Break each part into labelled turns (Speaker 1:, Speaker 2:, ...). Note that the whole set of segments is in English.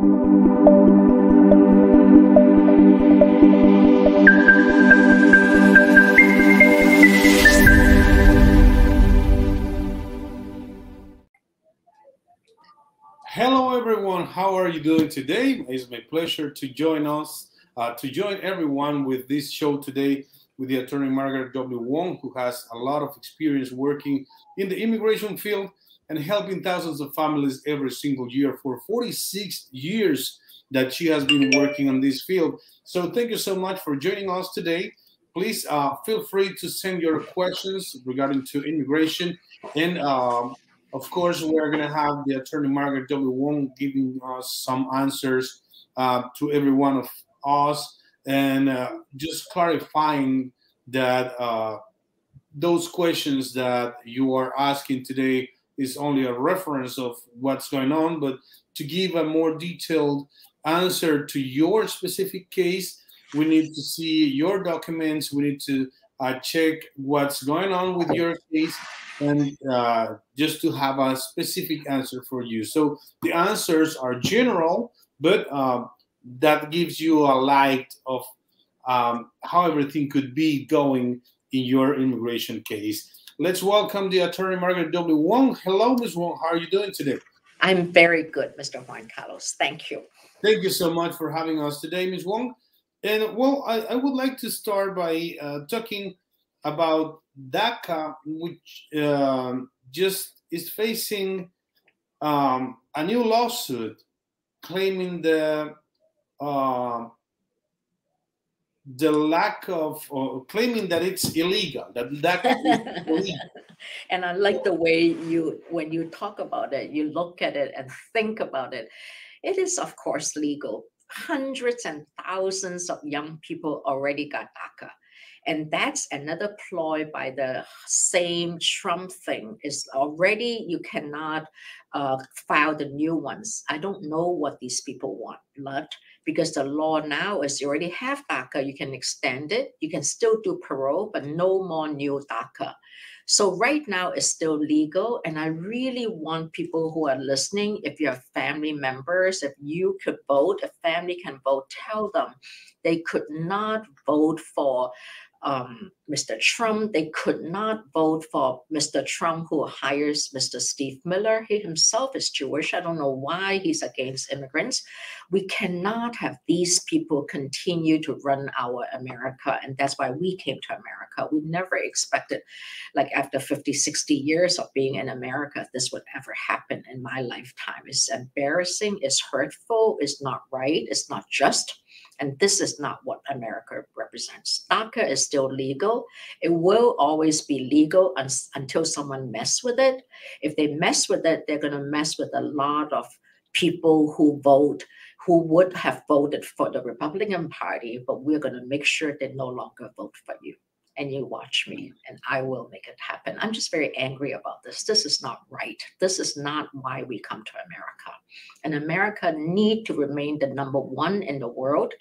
Speaker 1: Hello, everyone. How are you doing today? It's my pleasure to join us, uh, to join everyone with this show today with the attorney Margaret W. Wong, who has a lot of experience working in the immigration field and helping thousands of families every single year for 46 years that she has been working on this field. So thank you so much for joining us today. Please uh, feel free to send your questions regarding to immigration and um, of course, we're going to have the attorney Margaret W. Wong giving us some answers uh, to every one of us and uh, just clarifying that uh, those questions that you are asking today is only a reference of what's going on, but to give a more detailed answer to your specific case, we need to see your documents. We need to uh, check what's going on with your case and uh, just to have a specific answer for you. So the answers are general, but um, that gives you a light of um, how everything could be going in your immigration case. Let's welcome the attorney Margaret W. Wong. Hello, Ms. Wong. How are you doing today?
Speaker 2: I'm very good, Mr. Juan Carlos. Thank you.
Speaker 1: Thank you so much for having us today, Ms. Wong. And well, I, I would like to start by uh, talking about DACA, which um, just is facing um, a new lawsuit claiming the uh, the lack of claiming that it's illegal that is illegal.
Speaker 2: and I like the way you when you talk about it, you look at it and think about it. It is of course legal. Hundreds and thousands of young people already got DACA and that's another ploy by the same Trump thing. Is already you cannot uh, file the new ones. I don't know what these people want, but because the law now is you already have DACA, you can extend it. You can still do parole, but no more new DACA. So right now it's still legal. And I really want people who are listening, if you have family members, if you could vote, if family can vote, tell them they could not vote for um, Mr. Trump. They could not vote for Mr. Trump, who hires Mr. Steve Miller. He himself is Jewish. I don't know why he's against immigrants. We cannot have these people continue to run our America. And that's why we came to America. We never expected, like after 50, 60 years of being in America, this would ever happen in my lifetime. It's embarrassing, it's hurtful, it's not right, it's not just. And this is not what America represents. DACA is still legal. It will always be legal un until someone mess with it. If they mess with it, they're going to mess with a lot of people who vote, who would have voted for the Republican Party, but we're going to make sure they no longer vote for you and you watch me and I will make it happen. I'm just very angry about this. This is not right. This is not why we come to America. And America need to remain the number one in the world.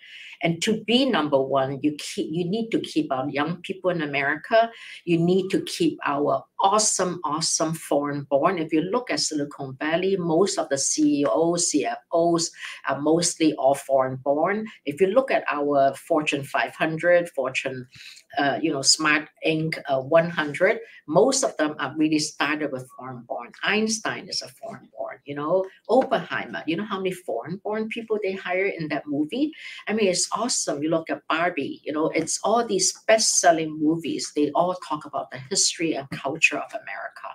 Speaker 2: And to be number one, you keep you need to keep our young people in America. You need to keep our awesome, awesome foreign born. If you look at Silicon Valley, most of the CEOs, CFOs are mostly all foreign born. If you look at our Fortune 500, Fortune, uh, you know, Smart Inc. Uh, 100, most of them are really started with foreign born. Einstein is a foreign born, you know, Oppenheimer. You know how many foreign born people they hire in that movie? I mean, it's awesome. You look at Barbie, you know, it's all these best selling movies. They all talk about the history and culture of America.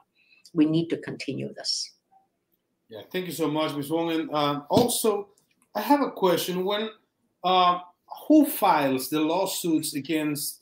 Speaker 2: We need to continue this.
Speaker 1: Yeah, thank you so much, Ms. Wong. And uh, also, I have a question. When uh, who files the lawsuits against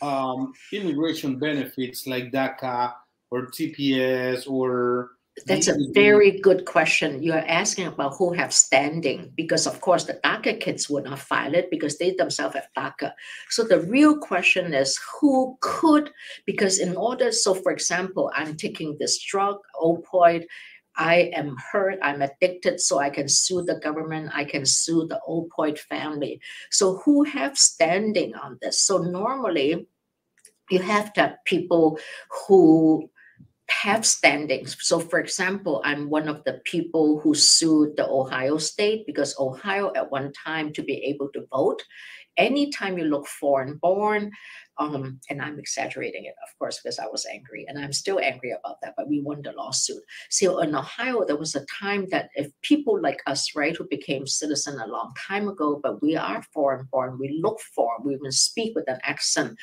Speaker 1: um, immigration benefits like DACA or TPS or
Speaker 2: that's a very good question. You are asking about who have standing because, of course, the DACA kids would not file it because they themselves have DACA. So the real question is who could, because in order, so for example, I'm taking this drug, opioid, I am hurt, I'm addicted, so I can sue the government, I can sue the opioid family. So who have standing on this? So normally you have to have people who have standings. So, for example, I'm one of the people who sued the Ohio state because Ohio, at one time, to be able to vote, anytime you look foreign born, um, and I'm exaggerating it, of course, because I was angry, and I'm still angry about that. But we won the lawsuit. So in Ohio, there was a time that if people like us, right, who became citizen a long time ago, but we are foreign born, we look foreign, we even speak with an accent.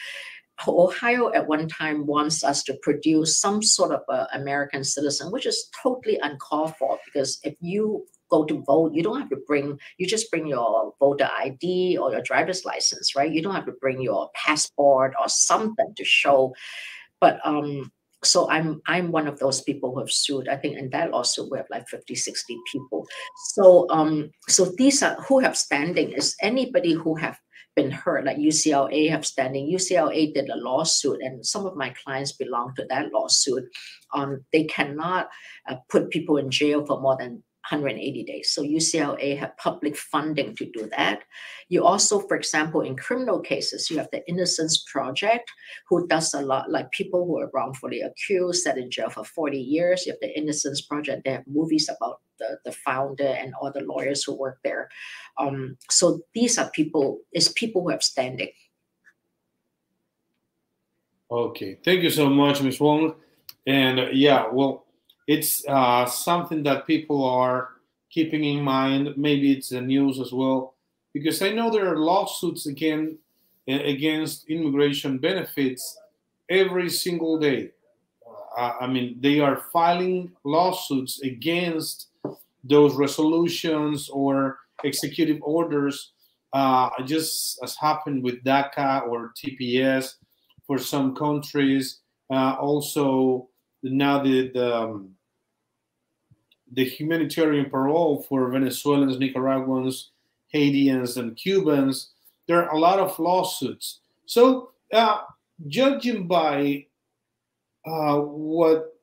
Speaker 2: Ohio at one time wants us to produce some sort of a American citizen, which is totally uncalled for because if you go to vote, you don't have to bring, you just bring your voter ID or your driver's license, right? You don't have to bring your passport or something to show. But um, so I'm I'm one of those people who have sued. I think in that lawsuit we have like 50, 60 people. So um, so these are who have standing is anybody who have been hurt, like UCLA have standing. UCLA did a lawsuit, and some of my clients belong to that lawsuit. Um, they cannot uh, put people in jail for more than 180 days. So UCLA have public funding to do that. You also, for example, in criminal cases, you have the Innocence Project, who does a lot, like people who are wrongfully accused, set in jail for 40 years. You have the Innocence Project. They have movies about the, the founder and all the lawyers who work there. Um, so these are people, is people who have standing.
Speaker 1: Okay, thank you so much, Ms. Wong. And uh, yeah, well, it's uh, something that people are keeping in mind. Maybe it's the news as well, because I know there are lawsuits again against immigration benefits every single day. Uh, I mean, they are filing lawsuits against those resolutions or executive orders, uh, just as happened with DACA or TPS for some countries. Uh, also, now the, the um, the humanitarian parole for Venezuelans, Nicaraguans, Haitians, and Cubans. There are a lot of lawsuits. So, uh, judging by uh, what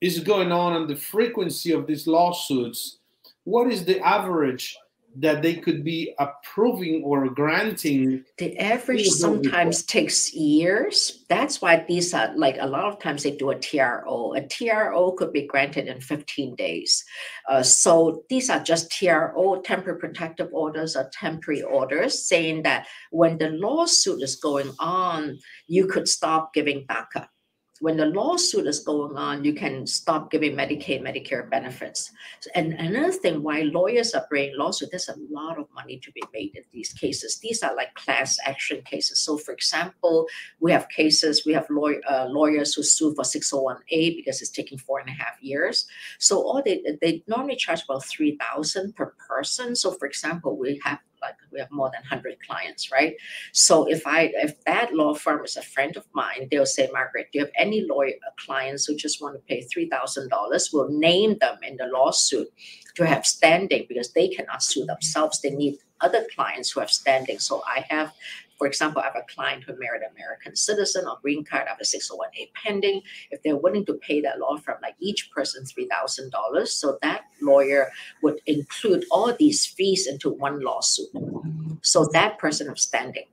Speaker 1: is going on and the frequency of these lawsuits, what is the average that they could be approving or granting.
Speaker 2: The average sometimes takes years. That's why these are like a lot of times they do a TRO. A TRO could be granted in 15 days. Uh, so these are just TRO, temporary protective orders or temporary orders, saying that when the lawsuit is going on, you could stop giving DACA when the lawsuit is going on, you can stop giving Medicaid, Medicare benefits. And another thing, why lawyers are bringing lawsuit, there's a lot of money to be made in these cases. These are like class action cases. So, for example, we have cases, we have law, uh, lawyers who sue for 601A because it's taking four and a half years. So, all they they normally charge about 3000 per person. So, for example, we have like we have more than 100 clients right? So if i if that law firm is a friend of mine they'll say margaret do you have any lawyer uh, clients who just want to pay $3000 we'll name them in the lawsuit to have standing because they cannot sue themselves. They need other clients who have standing. So i have for example, I have a client who married an American citizen or green card, I have a 601A pending. If they're willing to pay that law firm, like each person $3,000, so that lawyer would include all these fees into one lawsuit. So that person of standing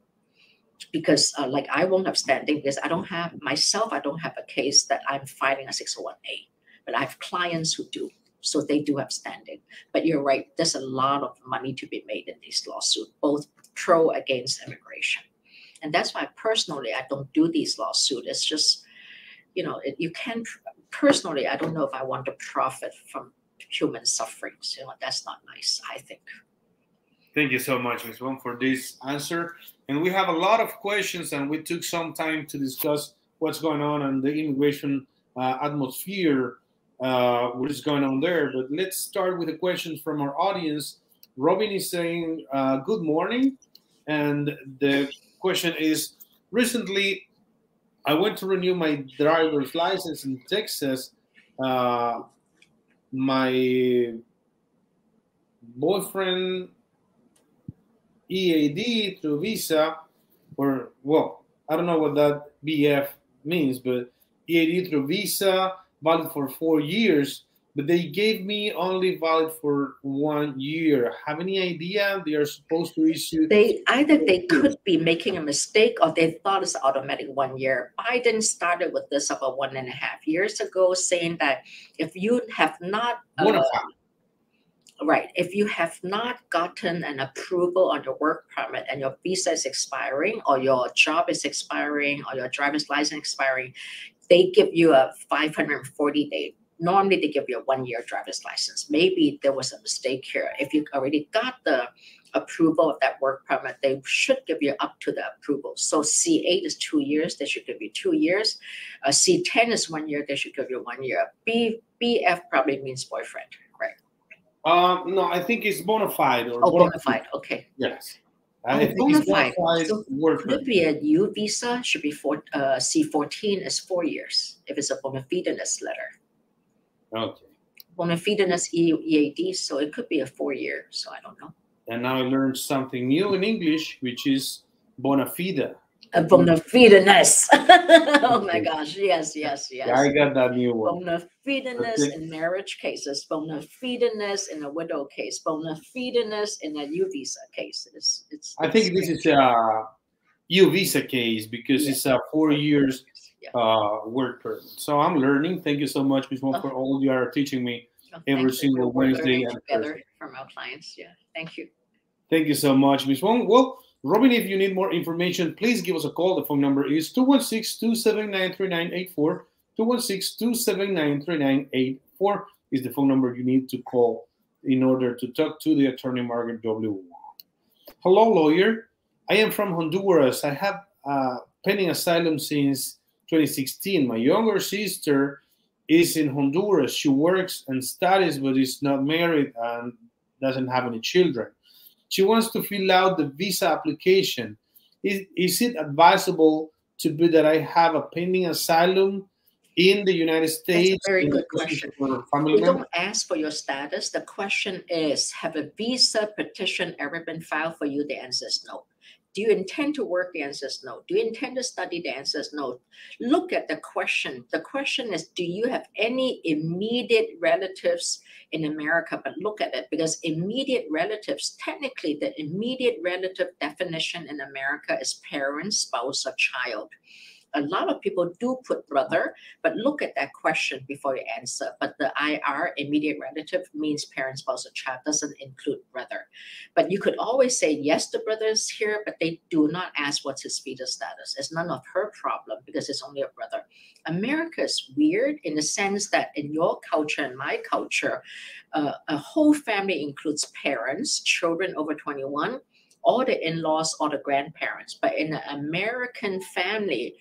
Speaker 2: because uh, like I won't have standing because I don't have myself, I don't have a case that I'm filing a 601A, but I have clients who do. So they do have standing. But you're right, there's a lot of money to be made in these lawsuits, both pro against immigration. And that's why personally I don't do these lawsuits. It's just, you know, it, you can personally, I don't know if I want to profit from human sufferings. You know, that's not nice, I think.
Speaker 1: Thank you so much, Ms. Wong, for this answer. And we have a lot of questions, and we took some time to discuss what's going on in the immigration uh, atmosphere, uh, what is going on there. But let's start with a question from our audience. Robin is saying, uh, Good morning. And the question is recently, I went to renew my driver's license in Texas. Uh, my boyfriend EAD through visa, or well, I don't know what that BF means, but EAD through visa, valid for four years. But they gave me only valid for one year. Have any idea they are supposed to issue?
Speaker 2: They either they could be making a mistake or they thought it's automatic one year. Biden started with this about one and a half years ago, saying that if you have not uh, right, if you have not gotten an approval on your work permit and your visa is expiring or your job is expiring or your driver's license expiring, they give you a 540 day normally they give you a one year driver's license. Maybe there was a mistake here. If you already got the approval of that work permit, they should give you up to the approval. So C8 is two years, they should give you two years. Uh, C10 is one year, they should give you one year. B BF probably means boyfriend, right?
Speaker 1: Um, no, I think it's bona fide. Or
Speaker 2: oh, bona fide, okay.
Speaker 1: Yes.
Speaker 2: Oh, I think bona fide. So could be a U visa, should be for uh, C14 is four years if it's a bona fideness letter.
Speaker 1: Okay.
Speaker 2: Bona fideness EAD, so it could be a four year, so I don't know.
Speaker 1: And now I learned something new in English, which is bona fide.
Speaker 2: A bona fideness. oh my gosh, yes, yes, yes.
Speaker 1: Yeah, I got that new one.
Speaker 2: Bona fideness okay. in marriage cases, bona fideness in a widow case, bona fideness in a U visa case. It's, it's,
Speaker 1: I think this is a U visa case because yeah. it's a four years yeah. uh, work permit. So I'm learning. Thank you so much, Ms. Wong, oh. for all you are teaching me oh, every single Wednesday and
Speaker 2: together Thursday. from our clients. Yeah, thank you.
Speaker 1: Thank you so much, Ms. Wong. Well, Robin, if you need more information, please give us a call. The phone number is 216-279-3984. 216-279-3984 is the phone number you need to call in order to talk to the attorney Margaret W. Wong. Hello, lawyer. I am from Honduras. I have uh, pending asylum since 2016. My younger sister is in Honduras. She works and studies, but is not married and doesn't have any children. She wants to fill out the visa application. Is, is it advisable to be that I have a pending asylum in the United States?
Speaker 2: That's a very good question. we don't ask for your status. The question is, have a visa petition ever been filed for you? The answer is no. Do you intend to work? The answer is no. Do you intend to study? The answer is no. Look at the question. The question is Do you have any immediate relatives in America? But look at it because immediate relatives, technically, the immediate relative definition in America is parent, spouse, or child a lot of people do put brother, but look at that question before you answer. But the IR, immediate relative, means parent, spouse, or child, doesn't include brother. But you could always say, yes, the brother is here, but they do not ask what's his visa status. It's none of her problem because it's only a brother. America is weird in the sense that in your culture and my culture, uh, a whole family includes parents, children over 21, all the in-laws or the grandparents. But in an American family,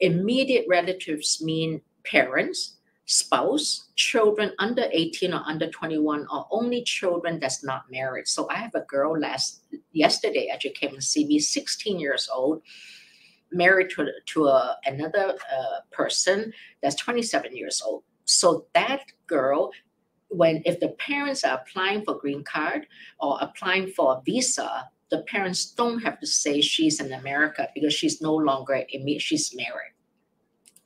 Speaker 2: Immediate relatives mean parents, spouse, children under 18 or under 21, or only children that's not married. So I have a girl last yesterday actually came to see me, 16 years old, married to, to a, another uh, person that's 27 years old. So that girl, when if the parents are applying for green card or applying for a visa, the parents don't have to say she's in America because she's no longer she's married.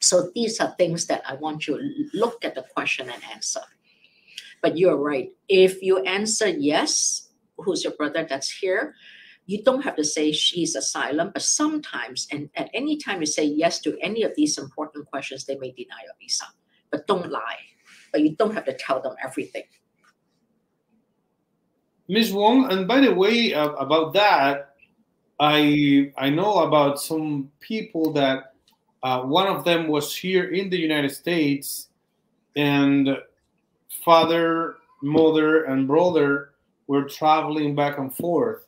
Speaker 2: So these are things that I want you to look at the question and answer. But you're right. If you answer yes, who's your brother that's here, you don't have to say she's asylum, but sometimes and at any time you say yes to any of these important questions, they may deny your visa. But don't lie. But you don't have to tell them everything.
Speaker 1: Ms. Wong, and by the way, uh, about that, I I know about some people that uh, one of them was here in the United States, and father, mother, and brother were traveling back and forth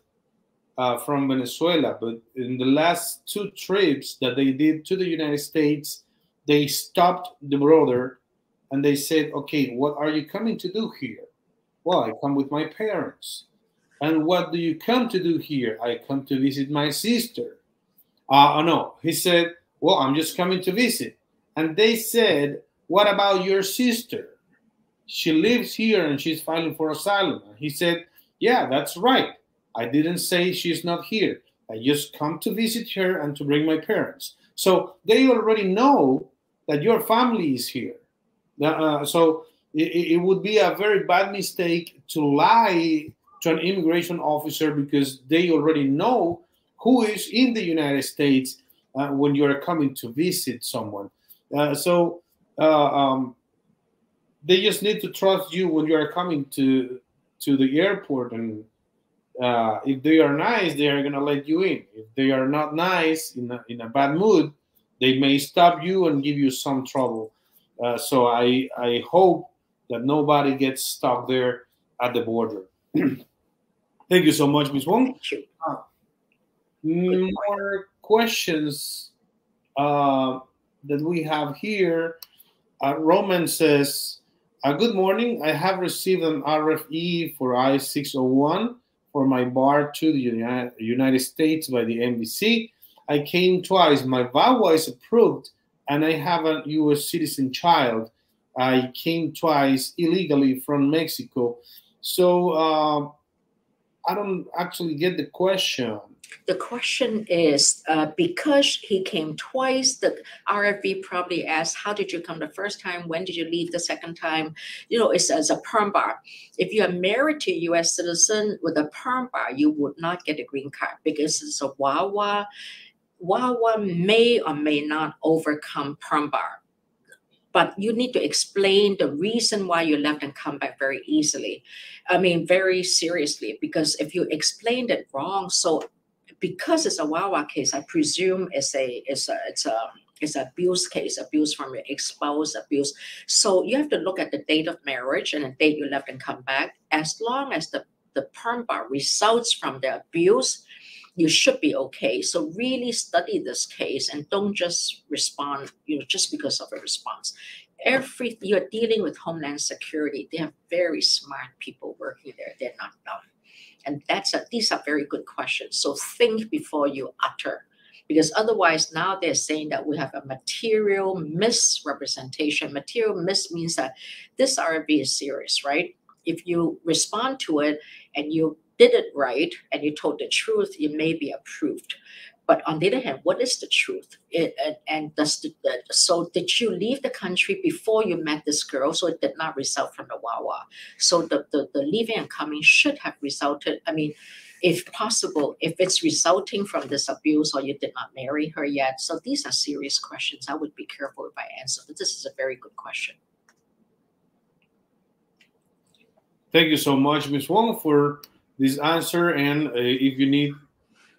Speaker 1: uh, from Venezuela. But in the last two trips that they did to the United States, they stopped the brother and they said, Okay, what are you coming to do here? Well, I come with my parents. And what do you come to do here? I come to visit my sister. Uh, oh, no, he said, Well, I'm just coming to visit. And they said, What about your sister? She lives here and she's filing for asylum. And he said, Yeah, that's right. I didn't say she's not here. I just come to visit her and to bring my parents. So they already know that your family is here. Uh, so it, it would be a very bad mistake to lie to an immigration officer because they already know who is in the United States uh, when you are coming to visit someone. Uh, so uh, um, they just need to trust you when you are coming to to the airport, and uh, if they are nice, they are gonna let you in. If they are not nice, in a, in a bad mood, they may stop you and give you some trouble. Uh, so I I hope that nobody gets stuck there at the border. Thank you so much, Ms. Wong. Uh, more questions uh, that we have here. Uh, Roman says, uh, Good morning. I have received an RFE for I 601 for my bar to the United States by the NBC. I came twice. My VAWA is approved, and I have a U.S. citizen child. I came twice illegally from Mexico. So uh, I don't actually get the question.
Speaker 2: The question is uh, because he came twice, the RFE probably asked, How did you come the first time? When did you leave the second time? You know, it's as a perm bar. If you are married to a US citizen with a perm bar, you would not get a green card because it's a VAWA. VAWA may or may not overcome perm bar but you need to explain the reason why you left and come back very easily. I mean, very seriously, because if you explained it wrong, so because it's a VAWA case, I presume it's a it's a it's a it's abuse case, abuse from your ex-spouse, abuse. So you have to look at the date of marriage and the date you left and come back. As long as the the perm bar results from the abuse, you should be okay. So really study this case and don't just respond, you know, just because of a response. Every you're dealing with Homeland Security, they have very smart people working there. They're not dumb. And that's a, these are very good questions. So think before you utter because otherwise now they're saying that we have a material misrepresentation. Material mis means that this RFE is serious, right? If you respond to it and you did it right and you told the truth, you may be approved. But on the other hand, what is the truth? It, and, and does the, so did you leave the country before you met this girl? So it did not result from the VAWA. So the, the, the leaving and coming should have resulted. I mean, if possible, if it's resulting from this abuse or you did not marry her yet. So these are serious questions. I would be careful if I answer, but this is a very good question.
Speaker 1: Thank you so much, Ms. Wong, for this answer. And uh, if you need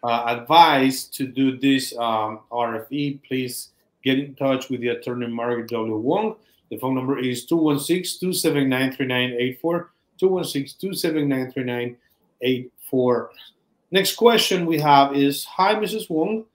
Speaker 1: uh, advice to do this um, RFE, please get in touch with the attorney Margaret W. Wong. The phone number is 216 279 3984. 216 279 3984. Next question we have is Hi, Mrs. Wong.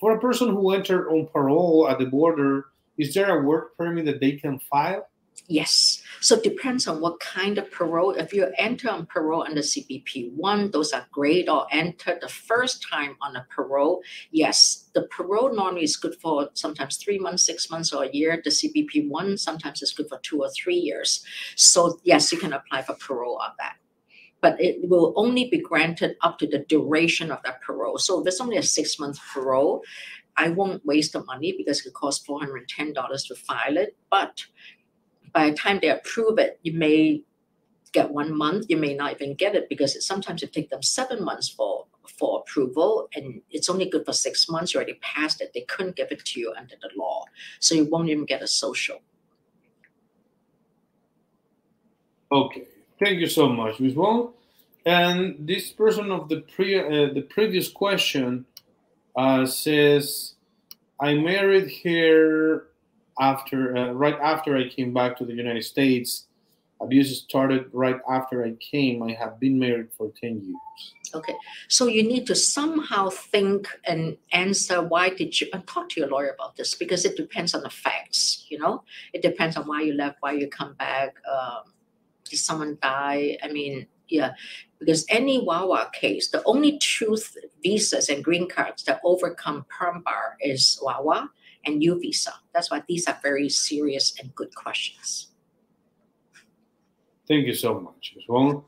Speaker 1: For a person who entered on parole at the border, is there a work permit that they can file?
Speaker 2: Yes. So it depends on what kind of parole. If you enter on parole under CBP one, those are great. Or enter the first time on a parole, yes, the parole normally is good for sometimes three months, six months, or a year. The CBP one sometimes is good for two or three years. So yes, you can apply for parole on that. But it will only be granted up to the duration of that parole. So if it's only a six month parole, I won't waste the money because it costs $410 to file it. But by the time they approve it, you may get one month, you may not even get it because it, sometimes it takes them seven months for for approval and it's only good for six months. You already passed it. They couldn't give it to you under the law. So you won't even get a social.
Speaker 1: Okay. Thank you so much, Ms. Wong. And this person of the pre uh, the previous question uh, says, I married her after uh, right after I came back to the United States. Abuse started right after I came. I have been married for 10 years.
Speaker 2: Okay, so you need to somehow think and answer why did you and talk to your lawyer about this because it depends on the facts. You know, it depends on why you left, why you come back. Um, did someone die? I mean, yeah, because any VAWA case, the only truth visas and green cards that overcome perm bar is VAWA and U visa. That's why these are very serious and good questions.
Speaker 1: Thank you so much, Well,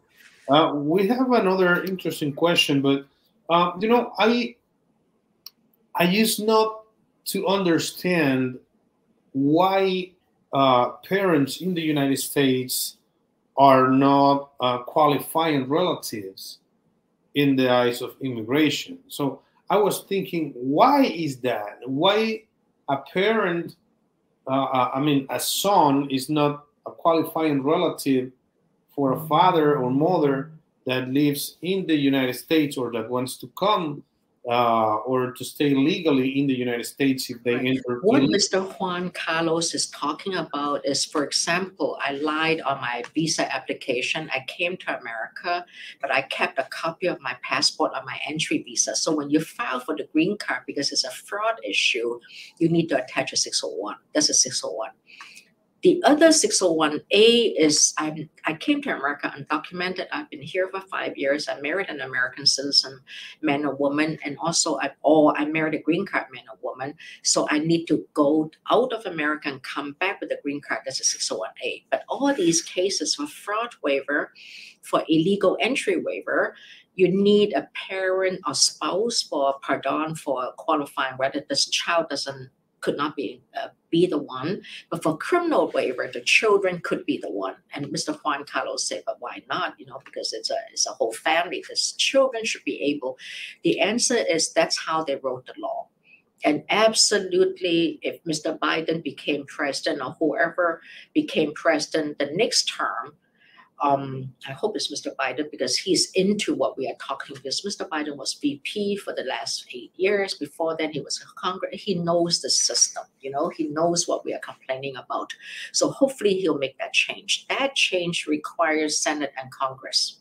Speaker 1: uh, we have another interesting question, but uh, you know, I I used not to understand why uh, parents in the United States are not uh, qualifying relatives in the eyes of immigration. So I was thinking, why is that? Why a parent, uh, uh I mean, a son is not a qualifying relative for a father or mother that lives in the United States or that wants to come uh, or to stay legally in the United States if they right. enter.
Speaker 2: What Mr. Juan Carlos is talking about is, for example, I lied on my visa application. I came to America, but I kept a copy of my passport on my entry visa. So when you file for the green card, because it's a fraud issue, you need to attach a 601. That's a 601. The other 601A is I'm, I came to America undocumented. I've been here for five years. I married an American citizen, man or woman, and also I, or I married a green card man or woman. So I need to go out of America and come back with a green card. That's a 601A. But all these cases for fraud waiver, for illegal entry waiver, you need a parent or spouse for pardon for qualifying whether this child doesn't could not be uh, be the one. But for criminal waiver, the children could be the one. And Mr. Juan Carlos said, but why not? You know, because it's a it's a whole family. Because children should be able. The answer is that's how they wrote the law. And absolutely, if Mr. Biden became president or whoever became president the next term, um, I hope it's Mr. Biden because he's into what we are talking. Because Mr. Biden was VP for the last eight years. Before then, he was in Congress. He knows the system. You know, he knows what we are complaining about. So hopefully, he'll make that change. That change requires Senate and Congress.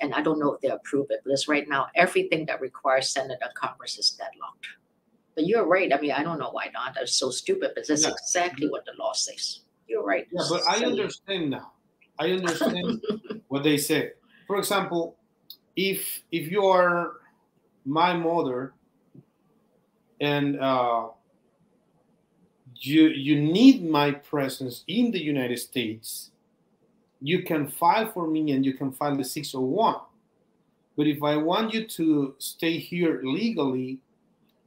Speaker 2: And I don't know if they approve it because right now, everything that requires Senate and Congress is deadlocked. But you're right. I mean, I don't know why not. That's so stupid, but that's yeah. exactly what the law says. You're right.
Speaker 1: Yeah, but I understand now I understand what they say. For example, if if you are my mother and uh, you you need my presence in the United States, you can file for me and you can file the 601. But if I want you to stay here legally,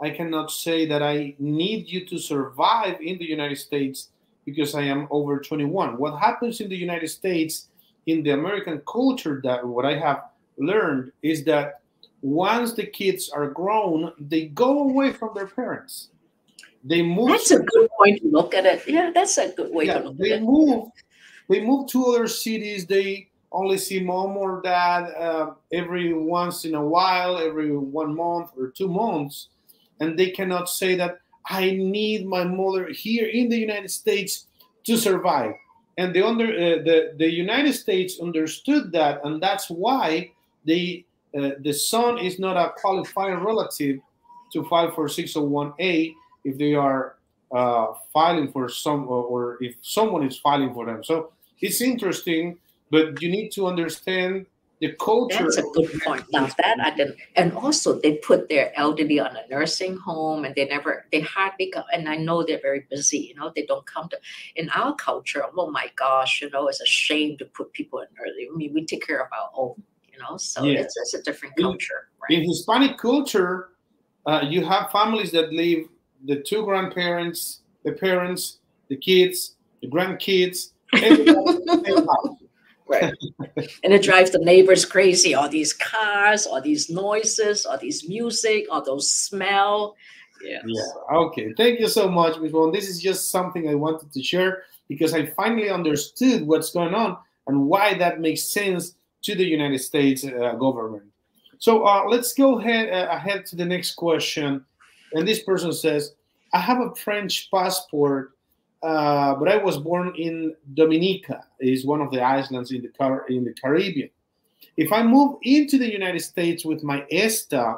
Speaker 1: I cannot say that I need you to survive in the United States because I am over 21. What happens in the United States, in the American culture, that what I have learned is that once the kids are grown, they go away from their parents. They move.
Speaker 2: That's a good point to look at it. Yeah, that's a good way yeah, to look
Speaker 1: they
Speaker 2: at
Speaker 1: move, it. They move to other cities. They only see mom or dad uh, every once in a while, every one month or two months, and they cannot say that I need my mother here in the United States to survive. And the under uh, the the United States understood that, and that's why they uh, the son is not a qualifying relative to file for 601A if they are uh, filing for some or, or if someone is filing for them. So it's interesting, but you need to understand the culture.
Speaker 2: That's a good point. Now that I didn't, and also they put their elderly on a nursing home, and they never, they hardly come. And I know they're very busy. You know, they don't come to. In our culture, oh my gosh, you know, it's a shame to put people in early. I mean, we take care of our own. You know, so yeah. it's, it's a different culture.
Speaker 1: In, right? in Hispanic culture, uh, you have families that leave the two grandparents, the parents, the kids, the grandkids.
Speaker 2: Right. and it drives the neighbors crazy. All these cars, all these noises, all these music, all those smell.
Speaker 1: Yes. Yeah. Okay. Thank you so much, Ms. Wong. This is just something I wanted to share because I finally understood what's going on and why that makes sense to the United States uh, government. So uh, let's go ahead, uh, ahead to the next question. And this person says, I have a French passport uh, but I was born in Dominica, is one of the islands in the Car- in the Caribbean. If I move into the United States with my ESTA,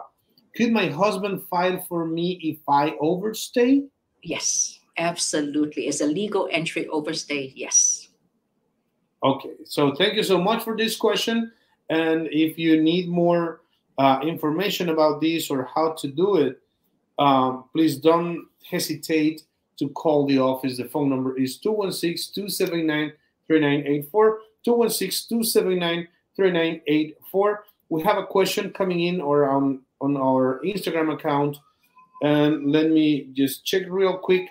Speaker 1: could my husband file for me if I overstay?
Speaker 2: Yes, absolutely. It's a legal entry overstay? Yes.
Speaker 1: Okay, so thank you so much for this question. And if you need more uh, information about this or how to do it, um, please don't hesitate to call the office. The phone number is 216 279 3984. 216 279 3984. We have a question coming in or on, on our Instagram account. And let me just check real quick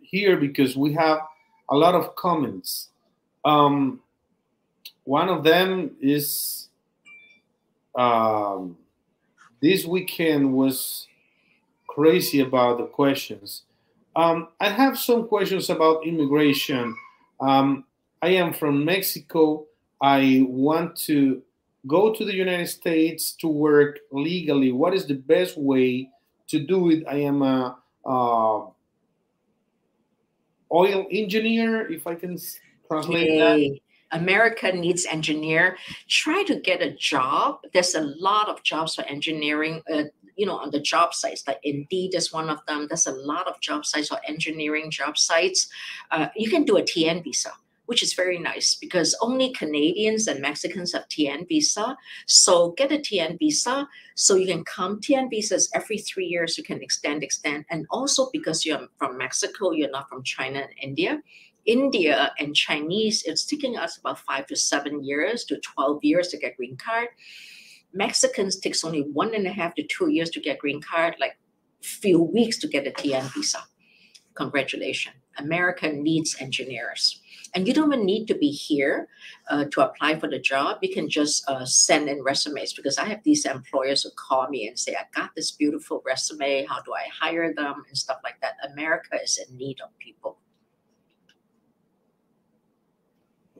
Speaker 1: here because we have a lot of comments. Um, one of them is um, this weekend was crazy about the questions. Um, I have some questions about immigration. Um, I am from Mexico. I want to go to the United States to work legally. What is the best way to do it? I am a, a oil engineer, if I can translate that.
Speaker 2: America needs engineer. Try to get a job. There's a lot of jobs for engineering. Uh, you know, on the job sites, like Indeed is one of them. There's a lot of job sites or engineering job sites. Uh, you can do a TN visa which is very nice because only Canadians and Mexicans have TN visa. So get a TN visa so you can come. TN visas every three years, you can extend, extend. And also because you're from Mexico, you're not from China and India. India and Chinese, it's taking us about five to seven years to 12 years to get green card. Mexicans takes only one and a half to two years to get green card, like few weeks to get a TN visa. Congratulations. America needs engineers. And you don't even need to be here uh, to apply for the job. You can just uh, send in resumes because I have these employers who call me and say, I got this beautiful resume. How do I hire them? And stuff like that. America is in need of people.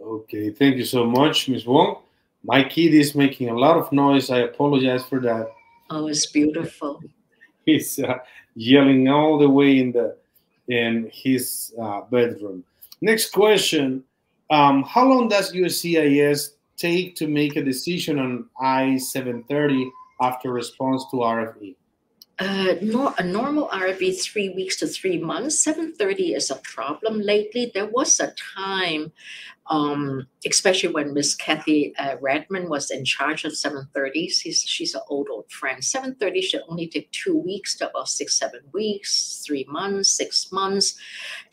Speaker 1: Okay, thank you so much, Ms. Wong. My kid is making a lot of noise. I apologize for that.
Speaker 2: Oh, it's beautiful.
Speaker 1: He's uh, yelling all the way in the in his uh, bedroom. Next question. Um, how long does USCIS take to make a decision on I-730 after response to RFE?
Speaker 2: Uh, a normal RFE three weeks to three months. 730 is a problem lately. There was a time um, especially when Miss Kathy uh, Redmond was in charge of 730. She's, she's an old, old friend. 730 should only take two weeks to about six, seven weeks, three months, six months.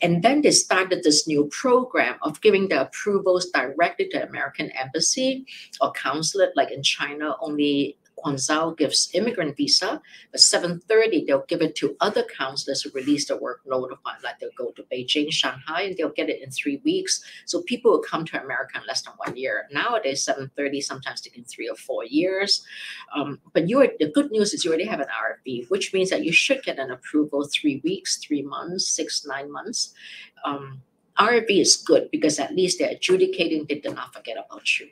Speaker 2: And then they started this new program of giving the approvals directly to American embassy or consulate, like in China, only Guangzhou gives immigrant visa, but 730 they'll give it to other counselors who release the workload of like they'll go to Beijing, Shanghai, and they'll get it in three weeks. So people will come to America in less than one year. Nowadays, 730 sometimes taking three or four years. Um, but you are, the good news is you already have an RFE, which means that you should get an approval three weeks, three months, six, nine months. Um, RFE is good because at least they're adjudicating, they did not forget about you.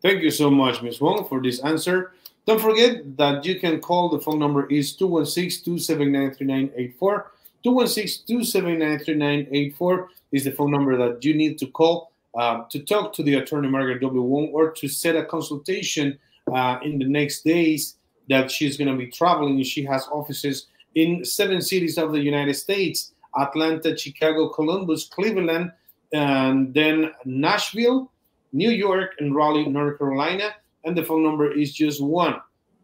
Speaker 1: Thank you so much, Ms. Wong, for this answer. Don't forget that you can call. The phone number is 216-279-3984. 216-279-3984 is the phone number that you need to call uh, to talk to the attorney Margaret W. Wong or to set a consultation uh, in the next days that she's going to be traveling. She has offices in seven cities of the United States, Atlanta, Chicago, Columbus, Cleveland, and then Nashville, New York, and Raleigh, North Carolina. And the phone number is just one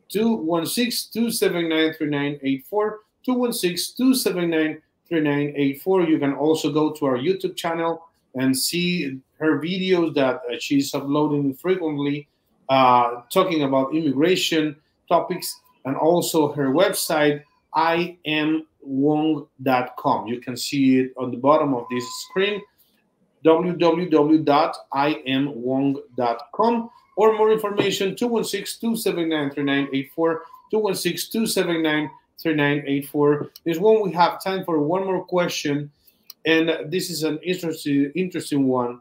Speaker 1: 216 279 3984. 216 279 3984. You can also go to our YouTube channel and see her videos that uh, she's uploading frequently, uh, talking about immigration topics, and also her website, imwong.com. You can see it on the bottom of this screen www.imwong.com or more information 216-279-3984 216-279-3984 is when we have time for one more question and this is an interesting interesting one.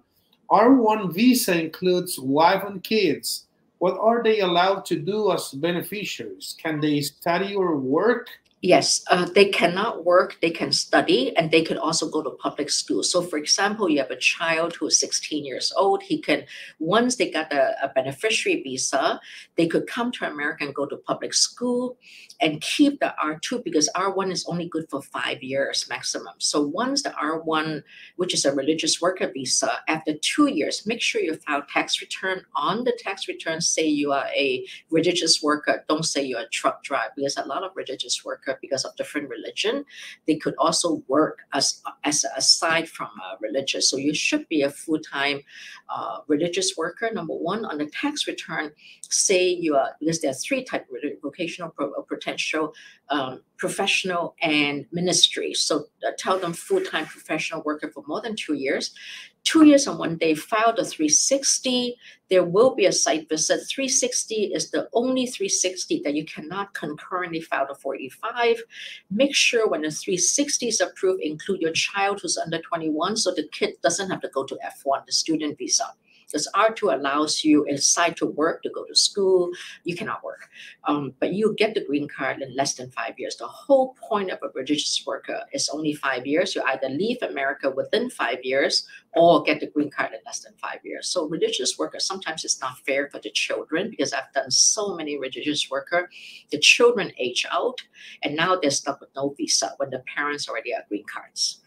Speaker 1: R1 visa includes wife and kids. What are they allowed to do as beneficiaries? Can they study or work
Speaker 2: Yes, uh, they cannot work, they can study, and they could also go to public school. So, for example, you have a child who is 16 years old. He can, once they got a, a beneficiary visa, they could come to America and go to public school and keep the R2 because R1 is only good for five years maximum. So, once the R1, which is a religious worker visa, after two years, make sure you file tax return. On the tax return, say you are a religious worker, don't say you're a truck driver because a lot of religious workers because of different religion. They could also work as, as aside from uh, religious. So you should be a full-time uh, religious worker. Number one, on the tax return, say you are, there are three types, vocational, pro, potential, um, professional, and ministry. So uh, tell them full-time professional worker for more than two years two years and one day, file the 360. There will be a site visit. 360 is the only 360 that you cannot concurrently file the 485. Make sure when the 360 is approved, include your child who's under 21 so the kid doesn't have to go to F1, the student visa. Because R2 allows you aside to work, to go to school, you cannot work. Um, but you get the green card in less than five years. The whole point of a religious worker is only five years. You either leave America within five years or get the green card in less than five years. So religious worker, sometimes it's not fair for the children because I've done so many religious worker. The children age out and now they're stuck with no visa when the parents already have green cards.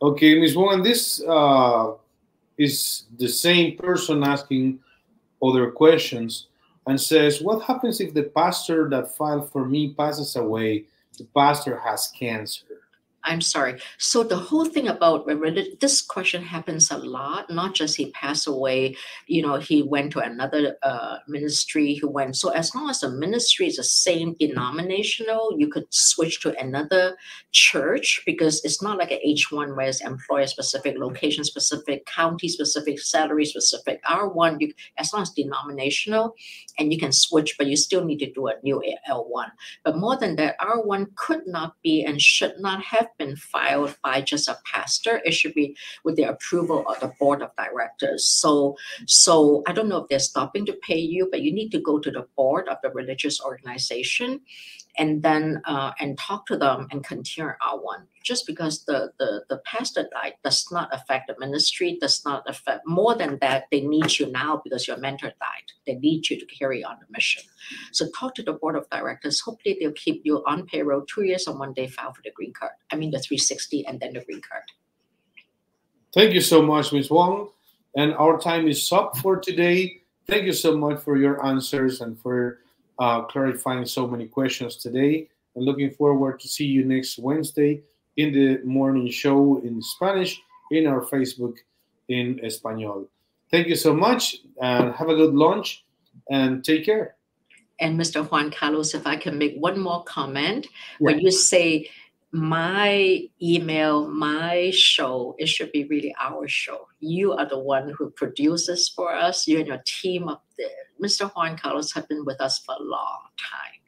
Speaker 1: Okay, Ms. Wong, this uh, is the same person asking other questions and says, What happens if the pastor that filed for me passes away? The pastor has cancer.
Speaker 2: I'm sorry. So the whole thing about this question happens a lot. Not just he passed away, you know, he went to another uh, ministry. He went so as long as the ministry is the same denominational, you could switch to another church because it's not like an H one where it's employer specific, location specific, county specific, salary specific. R one, you as long as denominational, and you can switch, but you still need to do a new L one. But more than that, R one could not be and should not have been filed by just a pastor. It should be with the approval of the board of directors. So, so I don't know if they're stopping to pay you, but you need to go to the board of the religious organization and then uh, and talk to them and continue R one. Just because the, the, the pastor died does not affect the ministry, does not affect more than that, they need you now because your mentor died. They need you to carry on the mission. So talk to the board of directors. Hopefully they'll keep you on payroll two years and one day file for the green card. I mean the 360 and then the green card.
Speaker 1: Thank you so much, Ms. Wong. And our time is up for today. Thank you so much for your answers and for uh, clarifying so many questions today. And looking forward to see you next Wednesday in the morning show in Spanish in our Facebook in Espanol. Thank you so much and have a good lunch and take care.
Speaker 2: And Mr. Juan Carlos, if I can make one more comment, yeah. when you say my email, my show, it should be really our show. You are the one who produces for us. You and your team up there. Mr. Juan Carlos have been with us for a long time.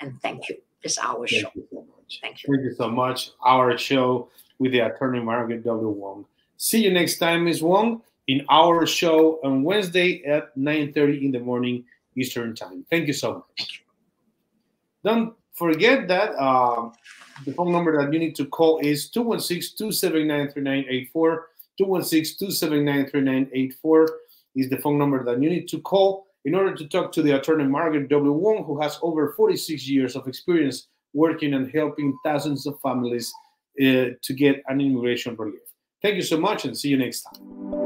Speaker 2: And thank you. It's our thank show.
Speaker 1: You so much. Thank you. Thank you so much. Our show with the attorney Margaret W. Wong. See you next time, Ms. Wong, in our show on Wednesday at 9:30 in the morning Eastern Time. Thank you so much. Don't forget that uh, the phone number that you need to call is 216-279-3984. 216-279-3984 is the phone number that you need to call in order to talk to the attorney Margaret W. Wong, who has over 46 years of experience working and helping thousands of families uh, to get an immigration relief. Thank you so much and see you next time.